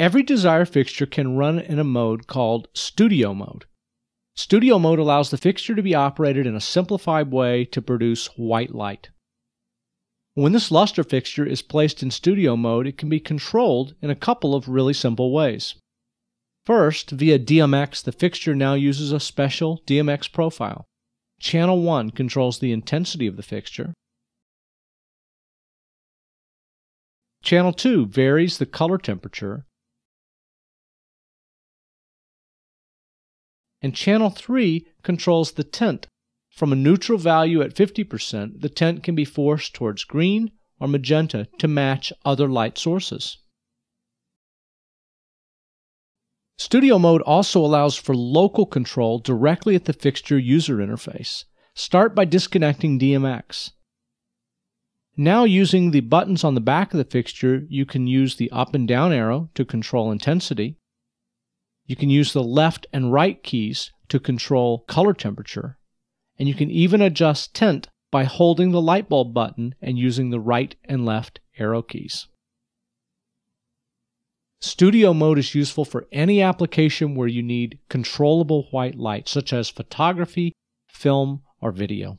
Every Desire fixture can run in a mode called Studio Mode. Studio Mode allows the fixture to be operated in a simplified way to produce white light. When this Lustr fixture is placed in studio mode, it can be controlled in a couple of really simple ways. First, via DMX, the fixture now uses a special DMX profile. Channel 1 controls the intensity of the fixture. Channel 2 varies the color temperature. And channel 3 controls the tint from a neutral value at 50%, the tint can be forced towards green or magenta to match other light sources. Studio mode also allows for local control directly at the fixture user interface. Start by disconnecting DMX. Now using the buttons on the back of the fixture, you can use the up and down arrow to control intensity. You can use the left and right keys to control color temperature and you can even adjust tint by holding the light bulb button and using the right and left arrow keys. Studio mode is useful for any application where you need controllable white light, such as photography, film, or video.